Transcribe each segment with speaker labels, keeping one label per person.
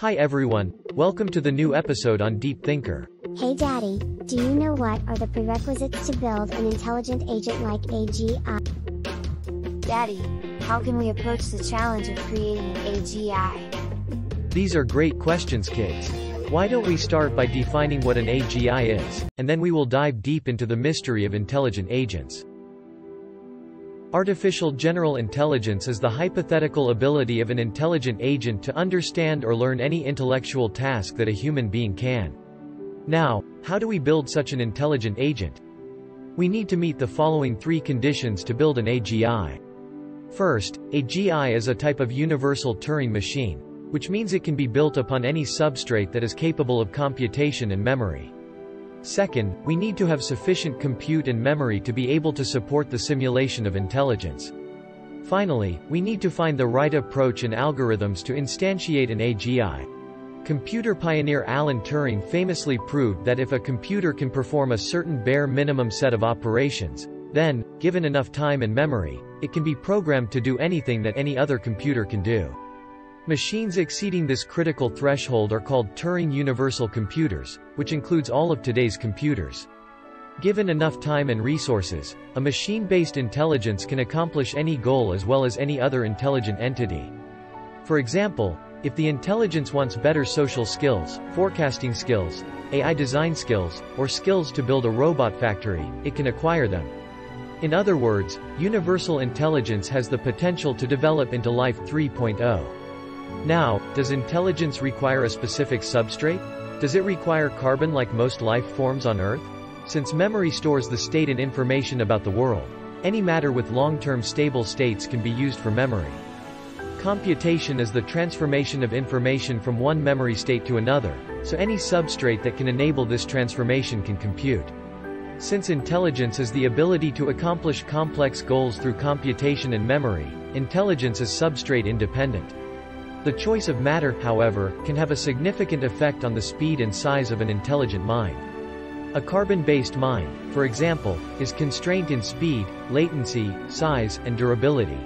Speaker 1: Hi everyone, welcome to the new episode on Deep Thinker.
Speaker 2: Hey Daddy, do you know what are the prerequisites to build an intelligent agent like AGI?
Speaker 3: Daddy, how can we approach the challenge of creating an AGI?
Speaker 1: These are great questions kids. Why don't we start by defining what an AGI is, and then we will dive deep into the mystery of intelligent agents. Artificial General Intelligence is the hypothetical ability of an intelligent agent to understand or learn any intellectual task that a human being can. Now, how do we build such an intelligent agent? We need to meet the following three conditions to build an AGI. First, AGI is a type of universal Turing machine, which means it can be built upon any substrate that is capable of computation and memory. Second, we need to have sufficient compute and memory to be able to support the simulation of intelligence. Finally, we need to find the right approach and algorithms to instantiate an AGI. Computer pioneer Alan Turing famously proved that if a computer can perform a certain bare minimum set of operations, then, given enough time and memory, it can be programmed to do anything that any other computer can do. Machines exceeding this critical threshold are called Turing Universal Computers, which includes all of today's computers. Given enough time and resources, a machine-based intelligence can accomplish any goal as well as any other intelligent entity. For example, if the intelligence wants better social skills, forecasting skills, AI design skills, or skills to build a robot factory, it can acquire them. In other words, universal intelligence has the potential to develop into Life 3.0. Now, does intelligence require a specific substrate? Does it require carbon like most life forms on Earth? Since memory stores the state and information about the world, any matter with long-term stable states can be used for memory. Computation is the transformation of information from one memory state to another, so any substrate that can enable this transformation can compute. Since intelligence is the ability to accomplish complex goals through computation and memory, intelligence is substrate independent. The choice of matter, however, can have a significant effect on the speed and size of an intelligent mind. A carbon-based mind, for example, is constrained in speed, latency, size, and durability.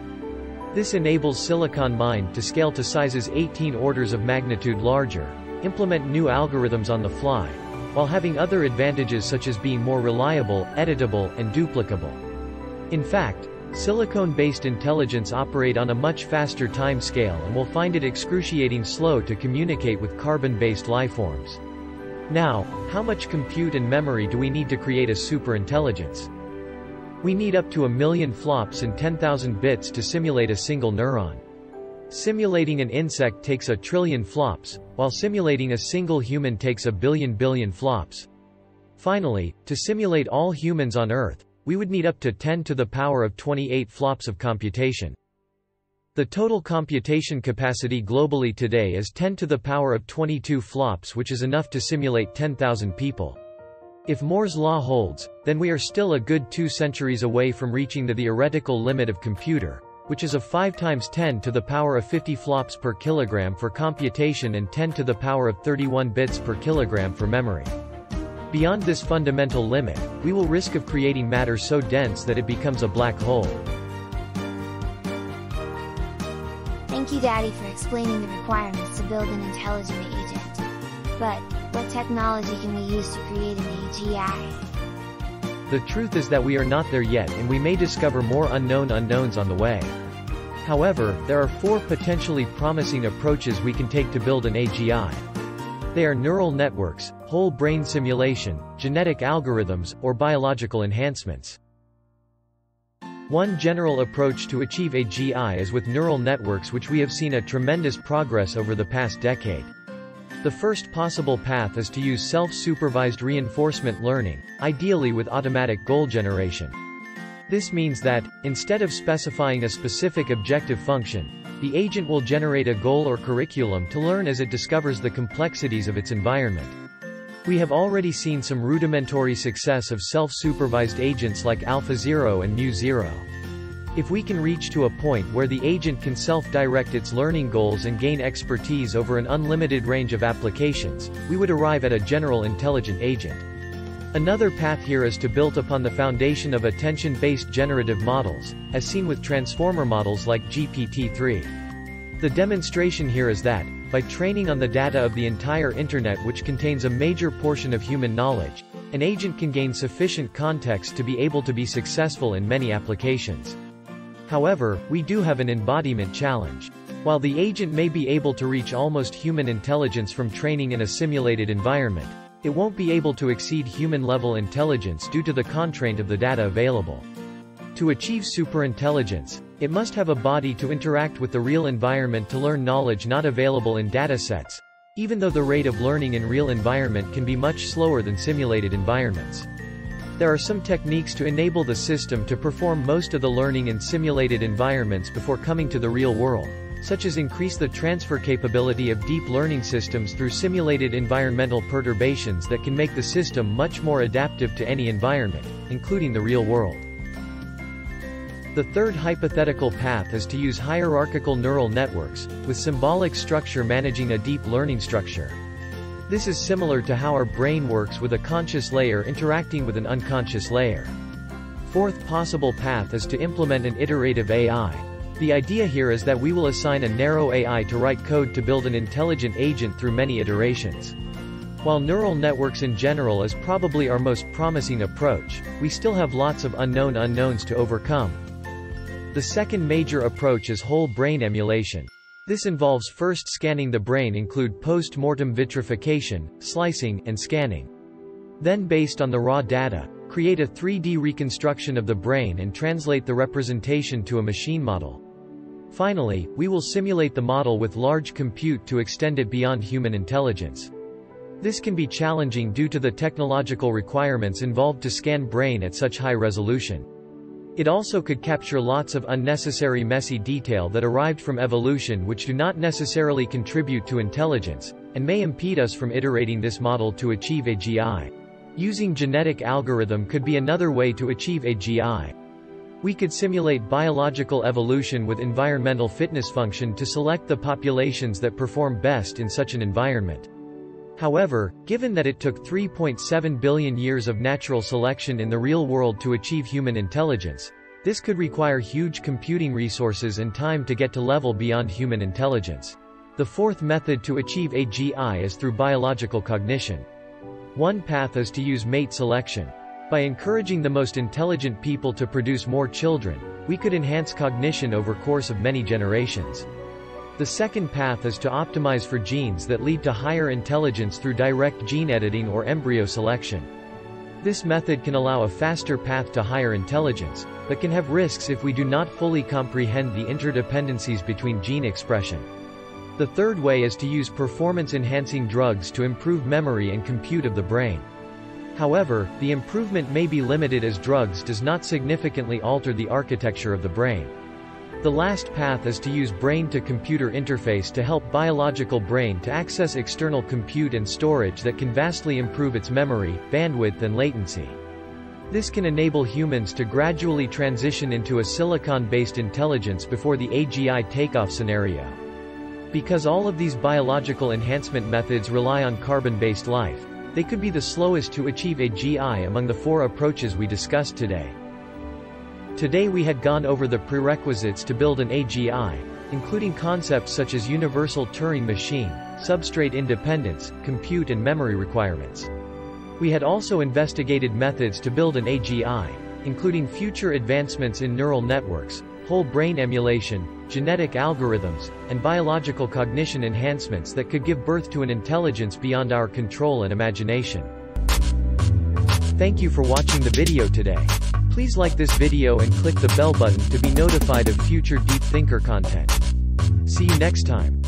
Speaker 1: This enables silicon mind to scale to sizes 18 orders of magnitude larger, implement new algorithms on the fly, while having other advantages such as being more reliable, editable, and duplicable. In fact, Silicon-based intelligence operate on a much faster time scale and will find it excruciating slow to communicate with carbon-based lifeforms. Now, how much compute and memory do we need to create a superintelligence? We need up to a million flops and 10,000 bits to simulate a single neuron. Simulating an insect takes a trillion flops, while simulating a single human takes a billion billion flops. Finally, to simulate all humans on Earth, we would need up to 10 to the power of 28 flops of computation. The total computation capacity globally today is 10 to the power of 22 flops which is enough to simulate 10,000 people. If Moore's law holds, then we are still a good two centuries away from reaching the theoretical limit of computer, which is a 5 times 10 to the power of 50 flops per kilogram for computation and 10 to the power of 31 bits per kilogram for memory. Beyond this fundamental limit, we will risk of creating matter so dense that it becomes a black hole.
Speaker 3: Thank you Daddy for explaining the requirements to build an intelligent agent. But, what technology can we use to create an AGI?
Speaker 1: The truth is that we are not there yet and we may discover more unknown unknowns on the way. However, there are four potentially promising approaches we can take to build an AGI. They are neural networks, whole brain simulation, genetic algorithms, or biological enhancements. One general approach to achieve AGI is with neural networks which we have seen a tremendous progress over the past decade. The first possible path is to use self-supervised reinforcement learning, ideally with automatic goal generation. This means that, instead of specifying a specific objective function, the agent will generate a goal or curriculum to learn as it discovers the complexities of its environment. We have already seen some rudimentary success of self-supervised agents like AlphaZero and MuZero. If we can reach to a point where the agent can self-direct its learning goals and gain expertise over an unlimited range of applications, we would arrive at a general intelligent agent. Another path here is to build upon the foundation of attention-based generative models, as seen with transformer models like GPT-3. The demonstration here is that, by training on the data of the entire internet which contains a major portion of human knowledge, an agent can gain sufficient context to be able to be successful in many applications. However, we do have an embodiment challenge. While the agent may be able to reach almost human intelligence from training in a simulated environment, it won't be able to exceed human-level intelligence due to the constraint of the data available. To achieve superintelligence, it must have a body to interact with the real environment to learn knowledge not available in datasets, even though the rate of learning in real environment can be much slower than simulated environments. There are some techniques to enable the system to perform most of the learning in simulated environments before coming to the real world, such as increase the transfer capability of deep learning systems through simulated environmental perturbations that can make the system much more adaptive to any environment, including the real world. The third hypothetical path is to use hierarchical neural networks, with symbolic structure managing a deep learning structure. This is similar to how our brain works with a conscious layer interacting with an unconscious layer. Fourth possible path is to implement an iterative AI. The idea here is that we will assign a narrow AI to write code to build an intelligent agent through many iterations. While neural networks in general is probably our most promising approach, we still have lots of unknown unknowns to overcome, the second major approach is whole brain emulation. This involves first scanning the brain include post-mortem vitrification, slicing, and scanning. Then based on the raw data, create a 3D reconstruction of the brain and translate the representation to a machine model. Finally, we will simulate the model with large compute to extend it beyond human intelligence. This can be challenging due to the technological requirements involved to scan brain at such high resolution. It also could capture lots of unnecessary messy detail that arrived from evolution which do not necessarily contribute to intelligence, and may impede us from iterating this model to achieve AGI. Using genetic algorithm could be another way to achieve AGI. We could simulate biological evolution with environmental fitness function to select the populations that perform best in such an environment. However, given that it took 3.7 billion years of natural selection in the real world to achieve human intelligence, this could require huge computing resources and time to get to level beyond human intelligence. The fourth method to achieve AGI is through biological cognition. One path is to use mate selection. By encouraging the most intelligent people to produce more children, we could enhance cognition over course of many generations. The second path is to optimize for genes that lead to higher intelligence through direct gene editing or embryo selection. This method can allow a faster path to higher intelligence, but can have risks if we do not fully comprehend the interdependencies between gene expression. The third way is to use performance-enhancing drugs to improve memory and compute of the brain. However, the improvement may be limited as drugs does not significantly alter the architecture of the brain. The last path is to use brain-to-computer interface to help biological brain to access external compute and storage that can vastly improve its memory, bandwidth and latency. This can enable humans to gradually transition into a silicon-based intelligence before the AGI takeoff scenario. Because all of these biological enhancement methods rely on carbon-based life, they could be the slowest to achieve AGI among the four approaches we discussed today. Today we had gone over the prerequisites to build an AGI, including concepts such as universal Turing machine, substrate independence, compute and memory requirements. We had also investigated methods to build an AGI, including future advancements in neural networks, whole brain emulation, genetic algorithms, and biological cognition enhancements that could give birth to an intelligence beyond our control and imagination. Thank you for watching the video today. Please like this video and click the bell button to be notified of future Deep Thinker content. See you next time.